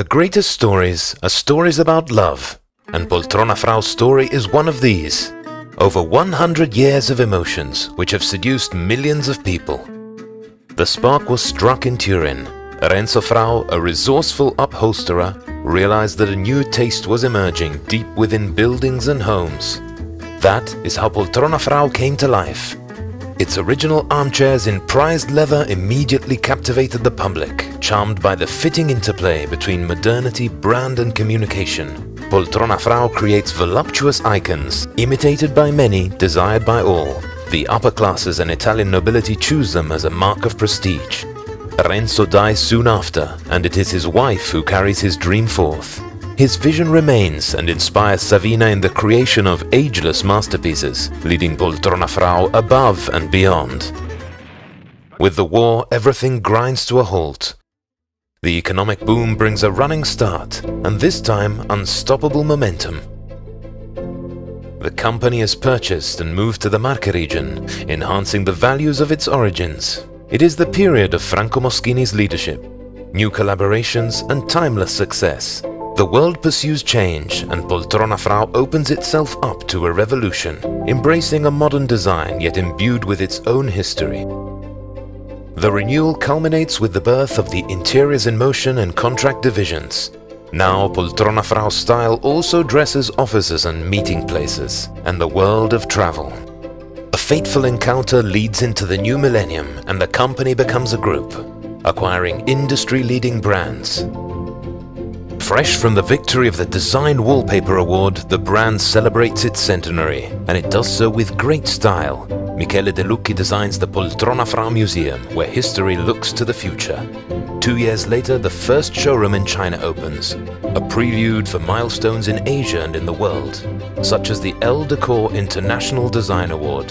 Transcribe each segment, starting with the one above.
The greatest stories are stories about love, and Poltrona Frau's story is one of these. Over 100 years of emotions which have seduced millions of people. The spark was struck in Turin. Renzo Frau, a resourceful upholsterer, realized that a new taste was emerging deep within buildings and homes. That is how Poltrona Frau came to life. Its original armchairs in prized leather immediately captivated the public, charmed by the fitting interplay between modernity, brand and communication. Poltrona Frau creates voluptuous icons, imitated by many, desired by all. The upper classes and Italian nobility choose them as a mark of prestige. Renzo dies soon after, and it is his wife who carries his dream forth. His vision remains and inspires Savina in the creation of ageless masterpieces, leading Poltrona Frau above and beyond. With the war, everything grinds to a halt. The economic boom brings a running start, and this time unstoppable momentum. The company is purchased and moved to the Marche region, enhancing the values of its origins. It is the period of Franco Moschini's leadership, new collaborations and timeless success. The world pursues change and Poltrona Frau opens itself up to a revolution, embracing a modern design yet imbued with its own history. The renewal culminates with the birth of the Interiors in Motion and Contract divisions. Now Poltrona Frau's style also dresses offices and meeting places, and the world of travel. A fateful encounter leads into the new millennium and the company becomes a group, acquiring industry-leading brands, Fresh from the victory of the Design Wallpaper Award, the brand celebrates its centenary, and it does so with great style. Michele De Lucchi designs the Poltrona Frau Museum, where history looks to the future. Two years later, the first showroom in China opens, a prelude for milestones in Asia and in the world, such as the Elle Decor International Design Award.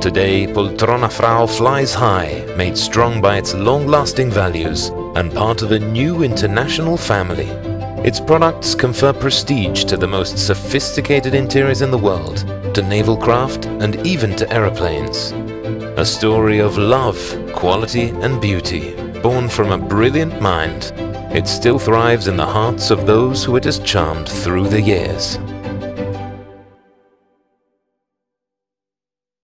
Today, Poltrona Frau flies high, made strong by its long-lasting values, and part of a new international family. Its products confer prestige to the most sophisticated interiors in the world, to naval craft and even to aeroplanes. A story of love, quality and beauty, born from a brilliant mind. It still thrives in the hearts of those who it has charmed through the years.